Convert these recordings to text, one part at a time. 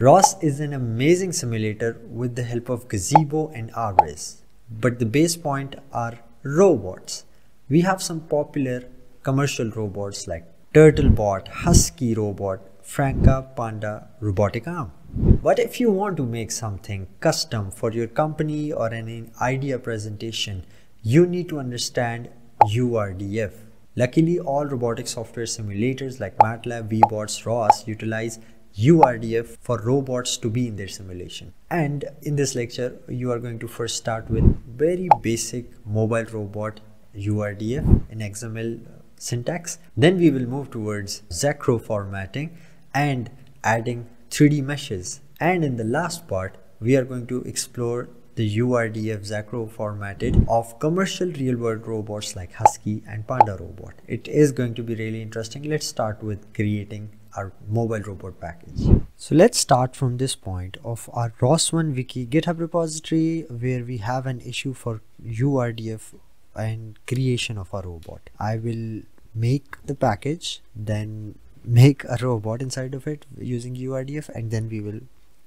ROS is an amazing simulator with the help of Gazebo and RViz. But the base point are robots. We have some popular commercial robots like Turtlebot, Husky Robot, Franka Panda Robotic Arm. But if you want to make something custom for your company or an idea presentation, you need to understand URDF. Luckily, all robotic software simulators like MATLAB, Webots, ROS utilize URDF for robots to be in their simulation. And in this lecture, you are going to first start with very basic mobile robot URDF in XML syntax. Then we will move towards Xacro formatting and adding 3D meshes. And in the last part, we are going to explore the URDF Xacro formatted of commercial real world robots like Husky and Panda robot. It is going to be really interesting. Let's start with creating our mobile robot package. So let's start from this point of our ROS1 wiki GitHub repository where we have an issue for URDF and creation of a robot. I will make the package then make a robot inside of it using URDF and then we will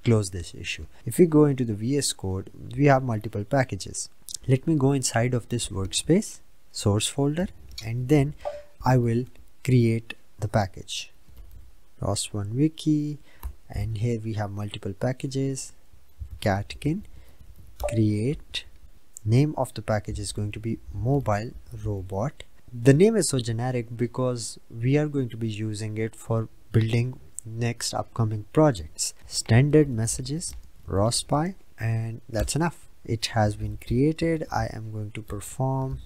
close this issue. If we go into the VS Code, we have multiple packages. Let me go inside of this workspace, source folder, and then I will create the package. ROS1 wiki, and here we have multiple packages. Catkin, create, name of the package is going to be mobile robot. The name is so generic because we are going to be using it for building next upcoming projects standard messages rospy and that's enough it has been created i am going to perform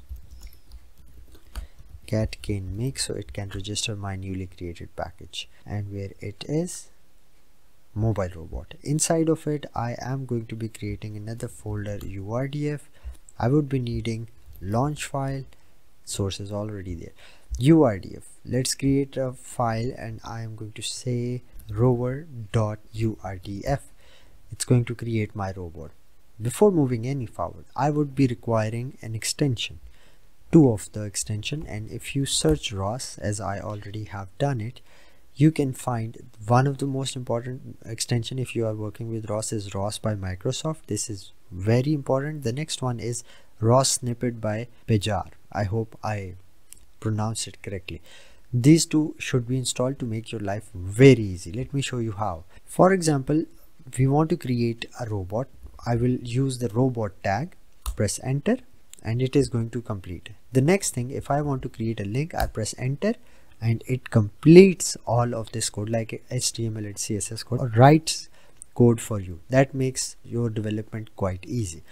catkin make so it can register my newly created package. And where it is? Mobile robot. Inside of it i am going to be creating another folder urdf i would be needing launch file. Source is already there. Urdf let's create a file and i am going to say rover.urdf it's going to create my robot. Before moving any forward i would be requiring an extension two of the extension and if you search ROS as I already have done it you can find one of the most important extension if you are working with ROS is ROS by Microsoft. This is very important. The next one is ROS snippet by Bejar. I hope I pronounce it correctly. These two should be installed to make your life very easy. Let me show you how. For example we want to create a robot. I will use the robot tag. Press enter and it is going to complete the next thing if I want to create a link I press enter and it completes all of this code like HTML and CSS code or writes code for you that makes your development quite easy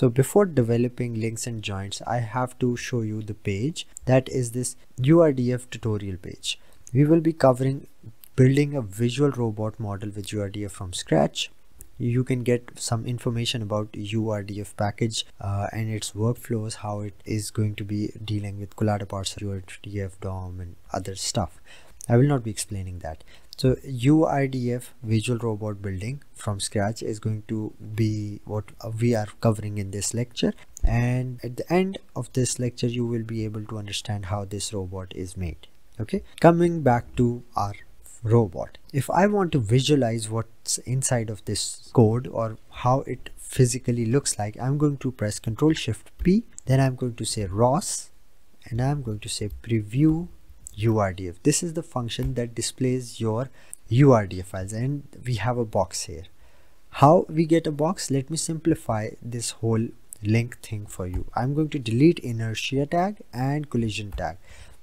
so before developing links and joints, I have to show you the page that is this URDF tutorial page. We will be covering building a visual robot model with URDF from scratch. You can get some information about URDF package uh, and its workflows, how it is going to be dealing with Collada parser, URDF DOM and other stuff. I will not be explaining that. So URDF visual robot building from scratch is going to be what we are covering in this lecture and at the end of this lecture you will be able to understand how this robot is made okay coming back to our robot if I want to visualize what's inside of this code or how it physically looks like I'm going to press ctrl shift P then I'm going to say ROS and I'm going to say preview URDF. This is the function that displays your URDF files and we have a box here. How we get a box? Let me simplify this whole link thing for you. I'm going to delete inertia tag and collision tag.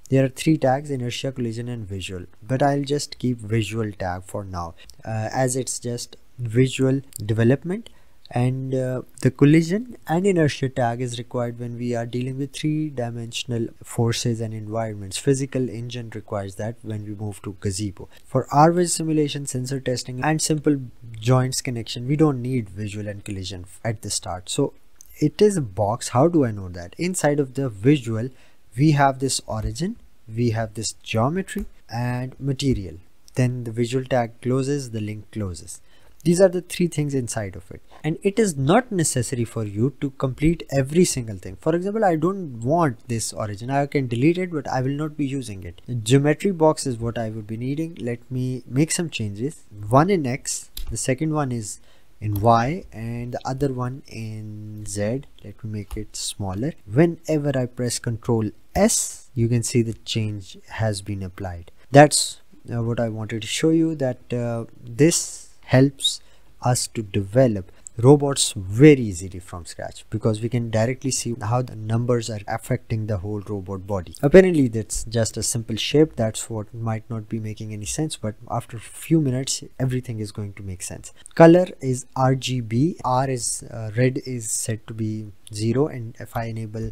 There are three tags inertia, collision and visual. But I'll just keep visual tag for now uh, as it's just visual development. And uh, the collision and inertia tag is required when we are dealing with three-dimensional forces and environments. Physical engine requires that when we move to gazebo. For RViz simulation sensor testing and simple joints connection we don't need visual and collision at the start. So it is a box. How do i know that? Inside of the visual we have this origin we have this geometry and material. Then the visual tag closes the link closes. These are the three things inside of it. And it is not necessary for you to complete every single thing. For example i don't want this origin. I can delete it but i will not be using it. The geometry box is what i would be needing. Let me make some changes. One in x the second one is in y and the other one in z. Let me make it smaller. Whenever i press ctrl s you can see the change has been applied. That's uh, what i wanted to show you that uh, this helps us to develop robots very easily from scratch because we can directly see how the numbers are affecting the whole robot body. Apparently that's just a simple shape. That's what might not be making any sense but after a few minutes everything is going to make sense. Color is rgb r is uh, red is set to be zero and if i enable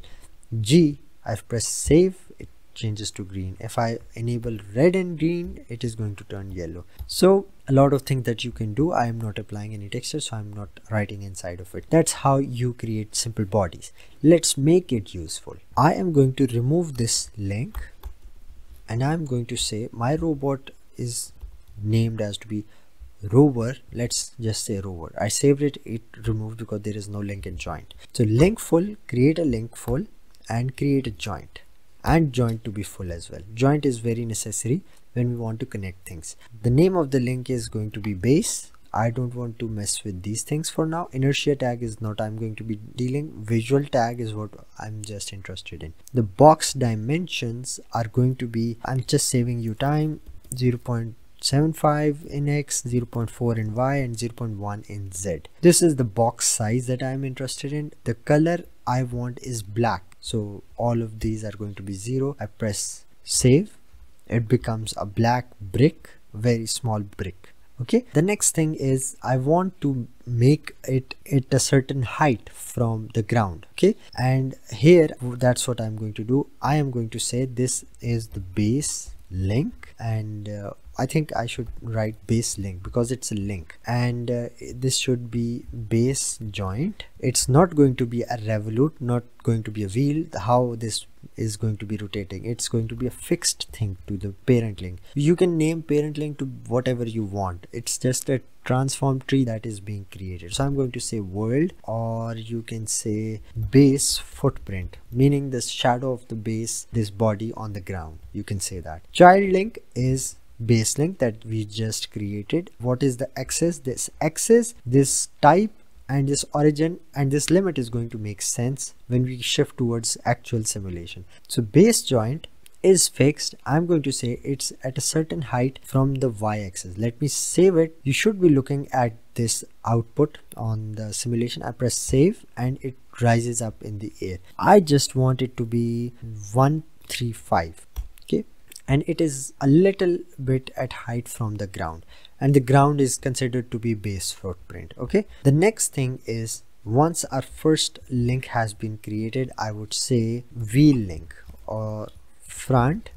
g i've pressed save it changes to green. If i enable red and green it is going to turn yellow. So a lot of things that you can do i am not applying any texture so i'm not writing inside of it. That's how you create simple bodies. Let's make it useful. I am going to remove this link and i'm going to say my robot is named as to be rover. Let's just say rover. I saved it it removed because there is no link in joint. So link full create a link full and create a joint and joint to be full as well. Joint is very necessary when we want to connect things. The name of the link is going to be base. I don't want to mess with these things for now. Inertia tag is not I'm going to be dealing. Visual tag is what I'm just interested in. The box dimensions are going to be I'm just saving you time 0.75 in X 0.4 in Y and 0.1 in Z. This is the box size that I'm interested in. The color I want is black so all of these are going to be zero. I press save. It becomes a black brick very small brick. Okay? The next thing is i want to make it at a certain height from the ground. Okay? And here that's what i'm going to do. I am going to say this is the base link and uh, I think I should write base link because it's a link. And uh, this should be base joint. It's not going to be a revolute not going to be a wheel. How this is going to be rotating? It's going to be a fixed thing to the parent link. You can name parent link to whatever you want. It's just a transform tree that is being created. So i'm going to say world or you can say base footprint meaning the shadow of the base this body on the ground. You can say that. Child link is base link that we just created. What is the axis? This axis this type and this origin and this limit is going to make sense when we shift towards actual simulation. So base joint is fixed. I'm going to say it's at a certain height from the y-axis let me save it. You should be looking at this output on the simulation. I press save and it rises up in the air. I just want it to be 135 okay and it is a little bit at height from the ground. And the ground is considered to be base footprint okay? The next thing is once our first link has been created i would say wheel link or front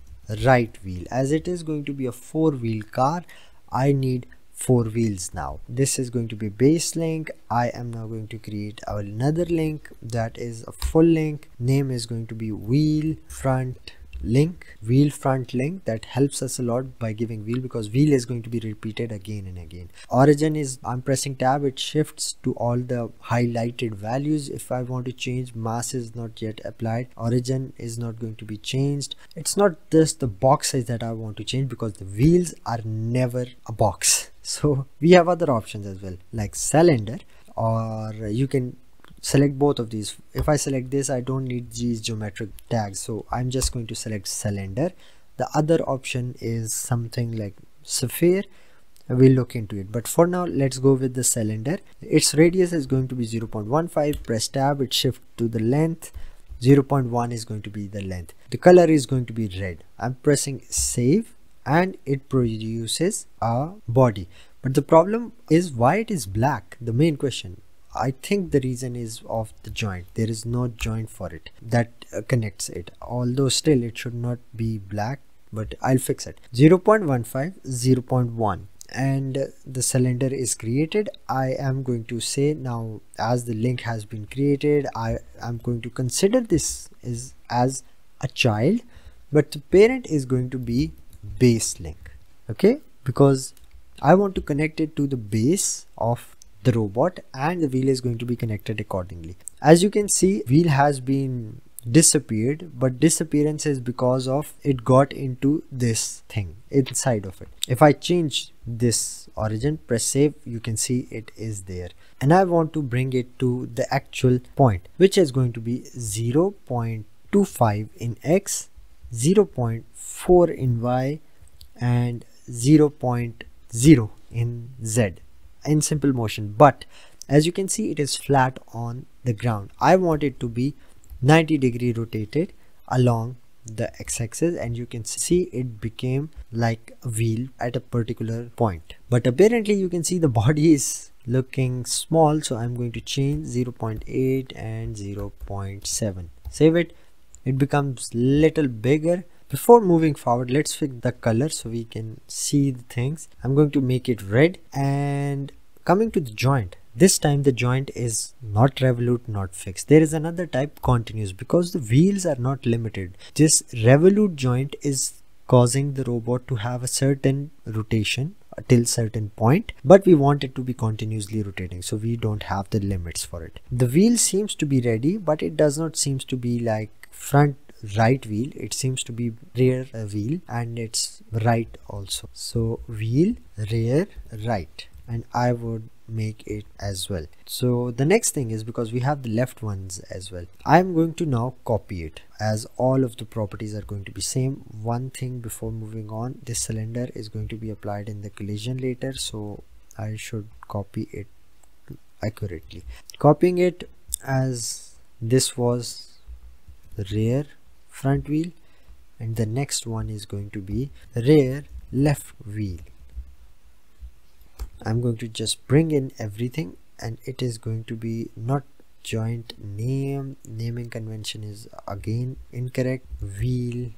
right wheel. As it is going to be a four wheel car i need four wheels now. This is going to be base link. I am now going to create another link that is a full link. Name is going to be wheel front link wheel front link that helps us a lot by giving wheel because wheel is going to be repeated again and again. Origin is i'm pressing tab it shifts to all the highlighted values. If i want to change mass is not yet applied. Origin is not going to be changed. It's not just the box size that i want to change because the wheels are never a box. So we have other options as well like cylinder or you can select both of these. If I select this I don't need these geometric tags. So I'm just going to select cylinder. The other option is something like sphere. We'll look into it. But for now let's go with the cylinder. Its radius is going to be 0.15 press tab. It shift to the length. 0.1 is going to be the length. The color is going to be red. I'm pressing save and it produces a body. But the problem is why it is black? The main question I think the reason is of the joint. There is no joint for it that uh, connects it. Although still it should not be black but I'll fix it. 0.15 0.1 and the cylinder is created. I am going to say now as the link has been created I am going to consider this is as a child but the parent is going to be base link. Okay? Because I want to connect it to the base of the robot and the wheel is going to be connected accordingly. As you can see wheel has been disappeared but disappearance is because of it got into this thing inside of it. If I change this origin press save you can see it is there. And I want to bring it to the actual point which is going to be 0.25 in X 0.4 in Y and 0.0 in Z in simple motion. But as you can see it is flat on the ground. I want it to be 90 degree rotated along the x-axis and you can see it became like a wheel at a particular point. But apparently you can see the body is looking small so i'm going to change 0.8 and 0.7 save it. It becomes little bigger. Before moving forward let's fix the color so we can see the things. I'm going to make it red and coming to the joint this time the joint is not revolute, not fixed. There is another type continuous because the wheels are not limited. This revolute joint is causing the robot to have a certain rotation till certain point but we want it to be continuously rotating so we don't have the limits for it the wheel seems to be ready but it does not seems to be like front right wheel it seems to be rear wheel and it's right also so wheel rear right and I would make it as well. So the next thing is because we have the left ones as well. I'm going to now copy it as all of the properties are going to be same. One thing before moving on this cylinder is going to be applied in the collision later so i should copy it accurately. Copying it as this was the rear front wheel and the next one is going to be rear left wheel I'm going to just bring in everything and it is going to be not joint name naming convention is again incorrect. Wheel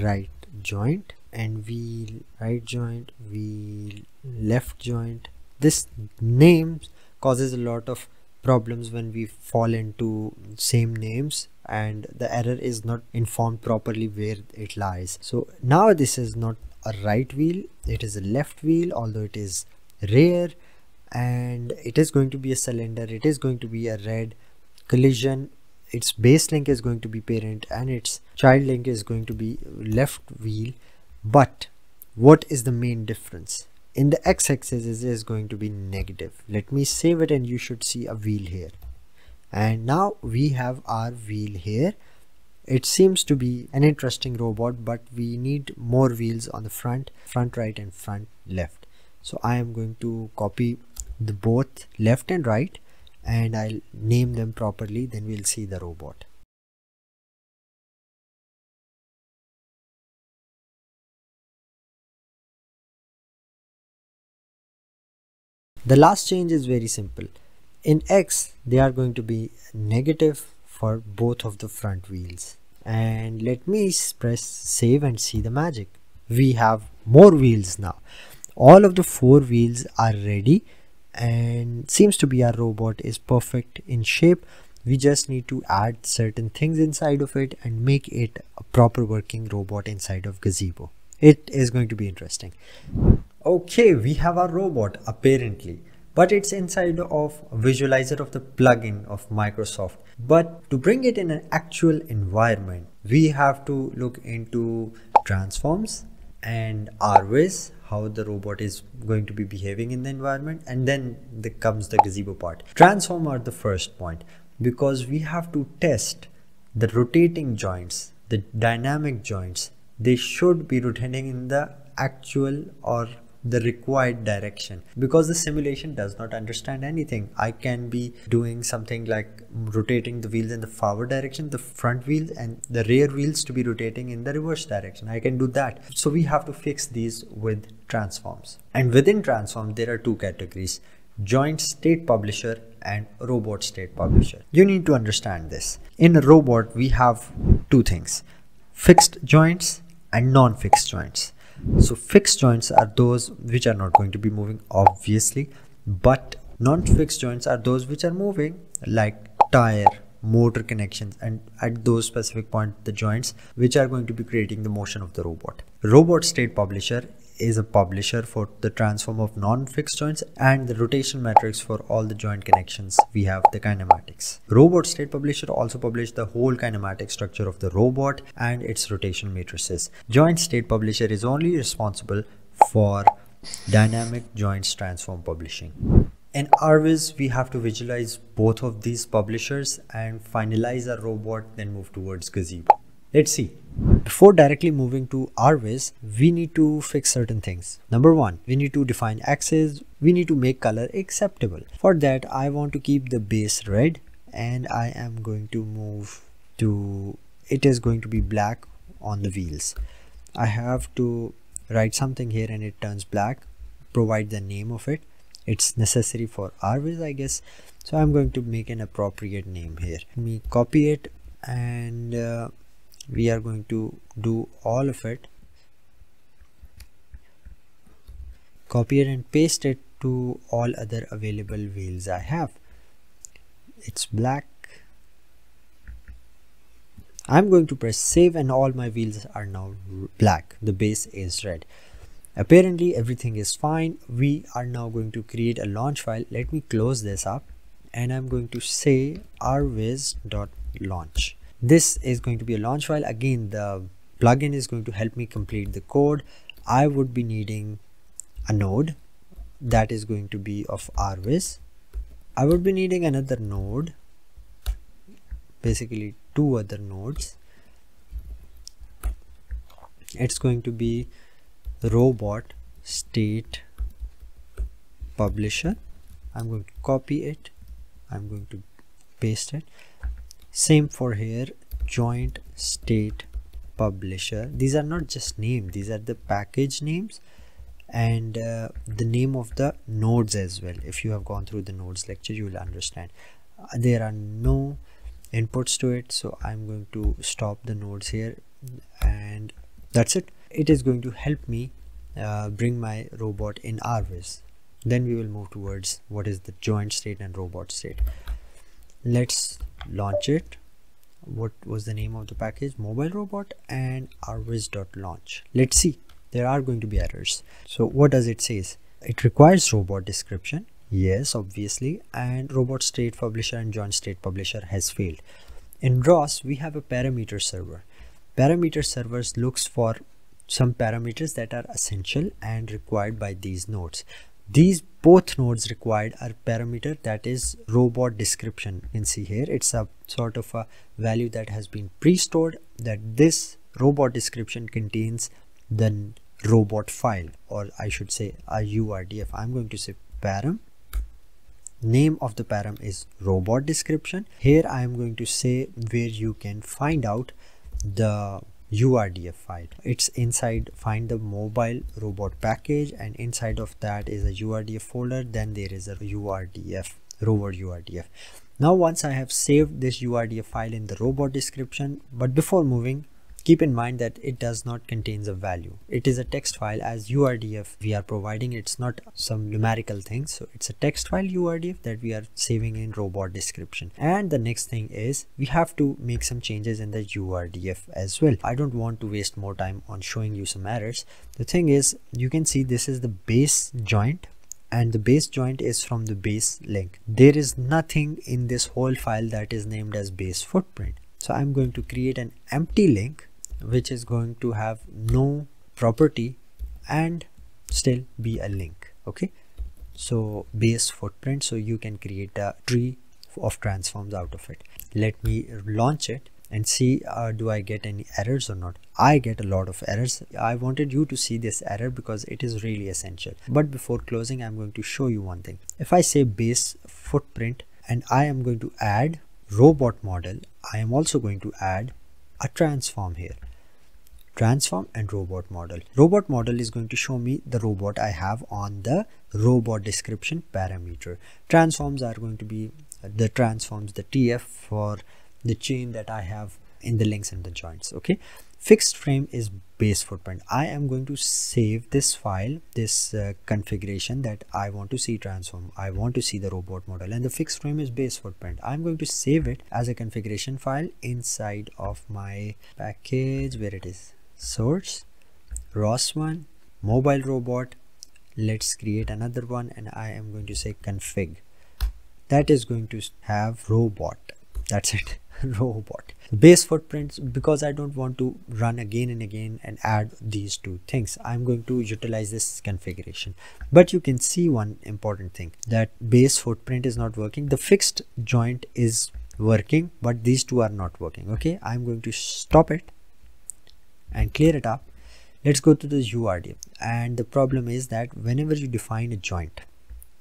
right joint and wheel right joint wheel left joint. This name causes a lot of problems when we fall into same names and the error is not informed properly where it lies. So now this is not a right wheel it is a left wheel although it is rear and it is going to be a cylinder it is going to be a red collision. Its base link is going to be parent and its child link is going to be left wheel. But what is the main difference? In the x-axis is going to be negative. Let me save it and you should see a wheel here. And now we have our wheel here it seems to be an interesting robot but we need more wheels on the front, front right and front left. So I am going to copy the both left and right and I'll name them properly then we'll see the robot. The last change is very simple. In X, they are going to be negative for both of the front wheels. And let me press save and see the magic. We have more wheels now. All of the four wheels are ready and seems to be our robot is perfect in shape. We just need to add certain things inside of it and make it a proper working robot inside of gazebo. It is going to be interesting. Okay we have our robot apparently but it's inside of visualizer of the plugin of Microsoft. But to bring it in an actual environment, we have to look into transforms and RViz, how the robot is going to be behaving in the environment. And then the, comes the gazebo part. Transform are the first point because we have to test the rotating joints, the dynamic joints. They should be rotating in the actual or the required direction. Because the simulation does not understand anything. I can be doing something like rotating the wheels in the forward direction the front wheels and the rear wheels to be rotating in the reverse direction. I can do that. So we have to fix these with transforms. And within transform there are two categories joint state publisher and robot state publisher. You need to understand this. In a robot we have two things fixed joints and non-fixed joints so fixed joints are those which are not going to be moving obviously. But non-fixed joints are those which are moving like tire motor connections and at those specific point the joints which are going to be creating the motion of the robot. Robot state publisher is a publisher for the transform of non-fixed joints and the rotation matrix for all the joint connections we have the kinematics. Robot state publisher also published the whole kinematic structure of the robot and its rotation matrices. Joint state publisher is only responsible for dynamic joints transform publishing. In RViz, we have to visualize both of these publishers and finalize our robot, then move towards Gazebo. Let's see. Before directly moving to RViz, we need to fix certain things. Number one, we need to define axes. We need to make color acceptable. For that, I want to keep the base red and I am going to move to, it is going to be black on the wheels. I have to write something here and it turns black, provide the name of it it's necessary for RViz I guess so I'm going to make an appropriate name here let me copy it and uh, we are going to do all of it. Copy it and paste it to all other available wheels I have. It's black. I'm going to press save and all my wheels are now black. The base is red. Apparently everything is fine. We are now going to create a launch file. Let me close this up. And i'm going to say rviz.launch this is going to be a launch file. Again the plugin is going to help me complete the code. I would be needing a node that is going to be of rviz i would be needing another node basically two other nodes. It's going to be robot state publisher. I'm going to copy it. I'm going to paste it same for here joint state publisher. These are not just names these are the package names and uh, the name of the nodes as well. If you have gone through the nodes lecture you will understand. Uh, there are no inputs to it so I'm going to stop the nodes here and that's it. It is going to help me uh, bring my robot in RViz then we will move towards what is the joint state and robot state. Let's launch it. What was the name of the package? Mobile robot and rviz.launch let's see. There are going to be errors. So what does it says? It requires robot description. Yes obviously. And robot state publisher and joint state publisher has failed. In ROS we have a parameter server. Parameter servers looks for some parameters that are essential and required by these nodes these both nodes required are parameter that is robot description. You can see here it's a sort of a value that has been pre-stored that this robot description contains the robot file or I should say a URDF I'm going to say param. Name of the param is robot description. Here I am going to say where you can find out the URDF file. It's inside find the mobile robot package and inside of that is a URDF folder then there is a URDF robot URDF. Now once I have saved this URDF file in the robot description but before moving Keep in mind that it does not contains a value. It is a text file as URDF we are providing. It's not some numerical thing. So it's a text file URDF that we are saving in robot description. And the next thing is we have to make some changes in the URDF as well. I don't want to waste more time on showing you some errors. The thing is you can see this is the base joint and the base joint is from the base link. There is nothing in this whole file that is named as base footprint. So I'm going to create an empty link which is going to have no property and still be a link okay? So base footprint so you can create a tree of transforms out of it. Let me launch it and see uh, do I get any errors or not? I get a lot of errors. I wanted you to see this error because it is really essential. But before closing I'm going to show you one thing. If I say base footprint and I am going to add robot model I am also going to add a transform here. Transform and robot model. Robot model is going to show me the robot i have on the robot description parameter. Transforms are going to be the transforms the tf for the chain that i have in the links and the joints okay fixed frame is base footprint. I am going to save this file this uh, configuration that i want to see transform. I want to see the robot model. And the fixed frame is base footprint. I'm going to save it as a configuration file inside of my package where it is. Source ROS1 mobile robot. Let's create another one and I am going to say config. That is going to have robot. That's it robot. Base footprints because I don't want to run again and again and add these two things I'm going to utilize this configuration. But you can see one important thing that base footprint is not working. The fixed joint is working but these two are not working okay? I'm going to stop it and clear it up. Let's go to the URD and the problem is that whenever you define a joint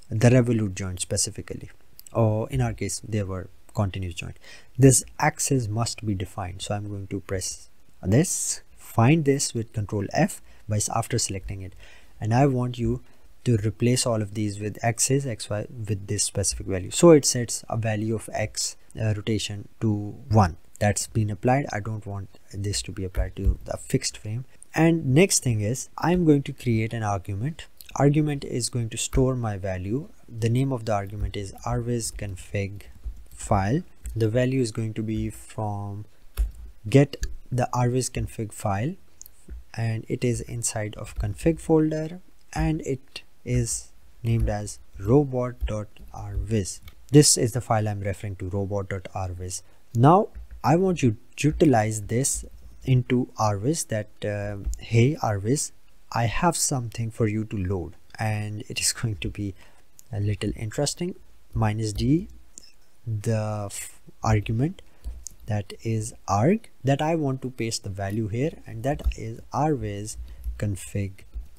the revolute joint specifically or in our case there were continuous joint. This axis must be defined. So i'm going to press this find this with control f by after selecting it. And i want you to replace all of these with x's xy with this specific value. So it sets a value of x uh, rotation to 1 that's been applied. I don't want this to be applied to the fixed frame. And next thing is i'm going to create an argument. Argument is going to store my value. The name of the argument is rviz config file the value is going to be from get the rviz config file and it is inside of config folder and it is named as robot.rviz this is the file i'm referring to robot.rviz now i want you to utilize this into rviz that uh, hey rviz i have something for you to load and it is going to be a little interesting. Minus d the argument that is arg that I want to paste the value here and that is rviz config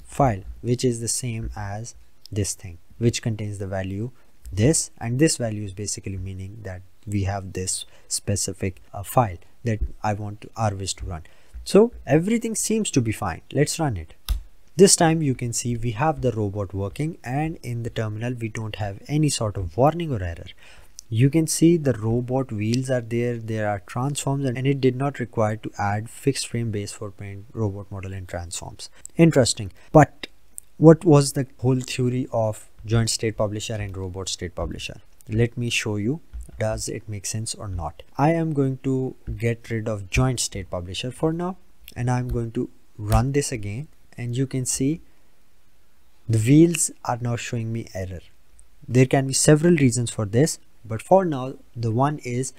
file which is the same as this thing which contains the value this and this value is basically meaning that we have this specific uh, file that I want to rviz to run. So everything seems to be fine. Let's run it. This time you can see we have the robot working and in the terminal we don't have any sort of warning or error you can see the robot wheels are there there are transforms and it did not require to add fixed frame base footprint robot model and transforms. Interesting. But what was the whole theory of joint state publisher and robot state publisher? Let me show you does it make sense or not? I am going to get rid of joint state publisher for now and i'm going to run this again and you can see the wheels are now showing me error. There can be several reasons for this but for now the one is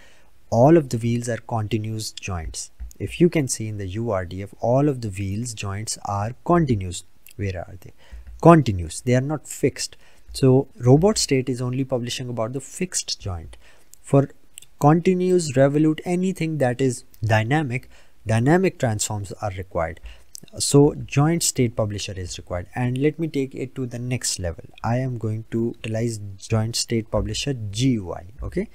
all of the wheels are continuous joints. If you can see in the URDF all of the wheels joints are continuous. Where are they? Continuous. They are not fixed. So robot state is only publishing about the fixed joint. For continuous revolute anything that is dynamic dynamic transforms are required so joint state publisher is required. And let me take it to the next level. I am going to utilize joint state publisher gui okay?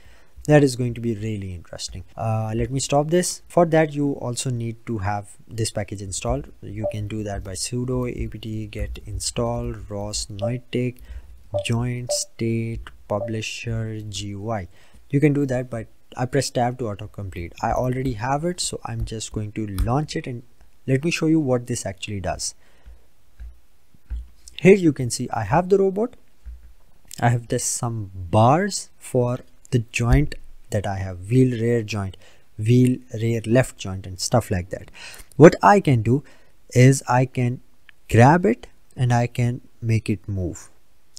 That is going to be really interesting. Uh, let me stop this. For that you also need to have this package installed. You can do that by sudo apt get install ros noetic joint state publisher gui you can do that but i press tab to autocomplete. I already have it so i'm just going to launch it and let me show you what this actually does. Here you can see I have the robot. I have this some bars for the joint that I have wheel rear joint wheel rear left joint and stuff like that. What I can do is I can grab it and I can make it move.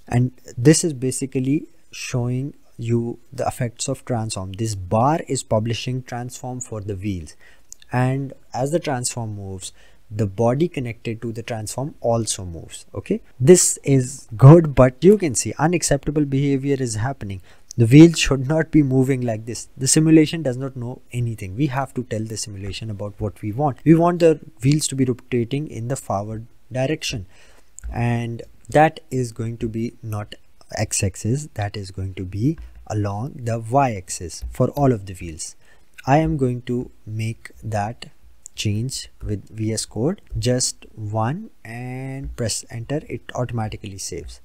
And this is basically showing you the effects of transform. This bar is publishing transform for the wheels and as the transform moves the body connected to the transform also moves okay? This is good but you can see unacceptable behavior is happening. The wheels should not be moving like this. The simulation does not know anything. We have to tell the simulation about what we want. We want the wheels to be rotating in the forward direction. And that is going to be not x-axis that is going to be along the y-axis for all of the wheels I am going to make that change with VS Code. Just one and press enter. It automatically saves.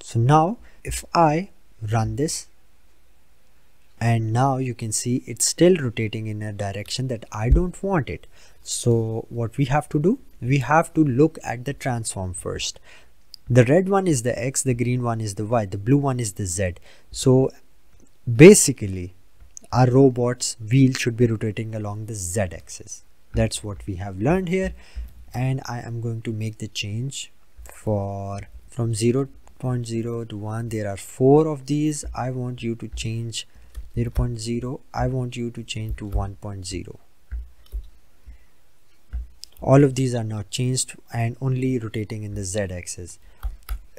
So now if I run this and now you can see it's still rotating in a direction that I don't want it. So what we have to do we have to look at the transform first. The red one is the X the green one is the Y the blue one is the Z. So basically our robot's wheel should be rotating along the z-axis. That's what we have learned here. And I am going to make the change for from 0 0.0 to 1 there are four of these. I want you to change 0 0.0 I want you to change to 1.0 all of these are now changed and only rotating in the z-axis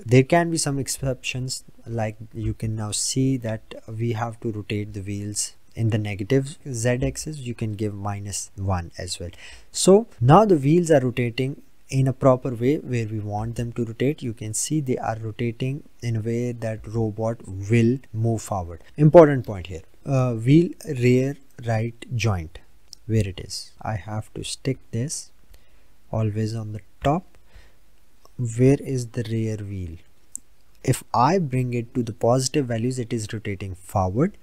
there can be some exceptions like you can now see that we have to rotate the wheels in the negative z-axis you can give minus 1 as well. So now the wheels are rotating in a proper way where we want them to rotate. You can see they are rotating in a way that robot will move forward. Important point here uh, wheel rear right joint where it is. I have to stick this always on the top where is the rear wheel? If I bring it to the positive values it is rotating forward.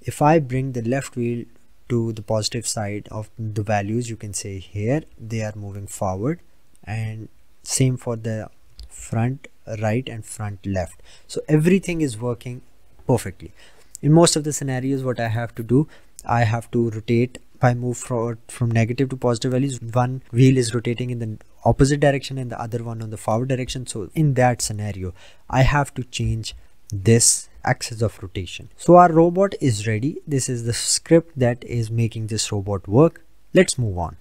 If I bring the left wheel to the positive side of the values you can say here they are moving forward. And same for the front right and front left. So everything is working perfectly. In most of the scenarios what I have to do I have to rotate. If I move forward from negative to positive values one wheel is rotating in the opposite direction and the other one on the forward direction. So in that scenario I have to change this axis of rotation. So our robot is ready. This is the script that is making this robot work. Let's move on